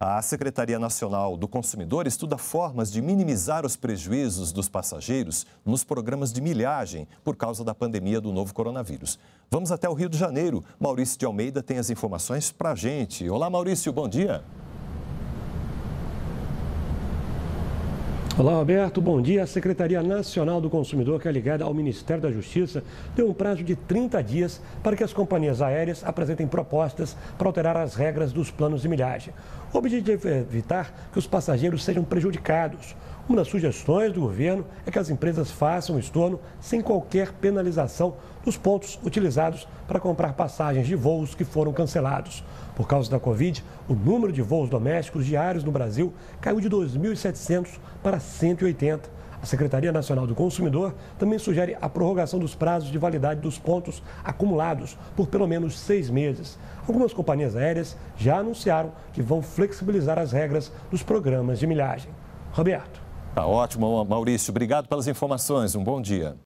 A Secretaria Nacional do Consumidor estuda formas de minimizar os prejuízos dos passageiros nos programas de milhagem por causa da pandemia do novo coronavírus. Vamos até o Rio de Janeiro. Maurício de Almeida tem as informações para a gente. Olá, Maurício, bom dia. Olá, Roberto. Bom dia. A Secretaria Nacional do Consumidor, que é ligada ao Ministério da Justiça, deu um prazo de 30 dias para que as companhias aéreas apresentem propostas para alterar as regras dos planos de milhagem. O objetivo é evitar que os passageiros sejam prejudicados. Uma das sugestões do governo é que as empresas façam o estorno sem qualquer penalização dos pontos utilizados para comprar passagens de voos que foram cancelados. Por causa da Covid, o número de voos domésticos diários no Brasil caiu de 2.700 para 180. A Secretaria Nacional do Consumidor também sugere a prorrogação dos prazos de validade dos pontos acumulados por pelo menos seis meses. Algumas companhias aéreas já anunciaram que vão flexibilizar as regras dos programas de milhagem. Roberto. Tá ótimo, Maurício. Obrigado pelas informações. Um bom dia.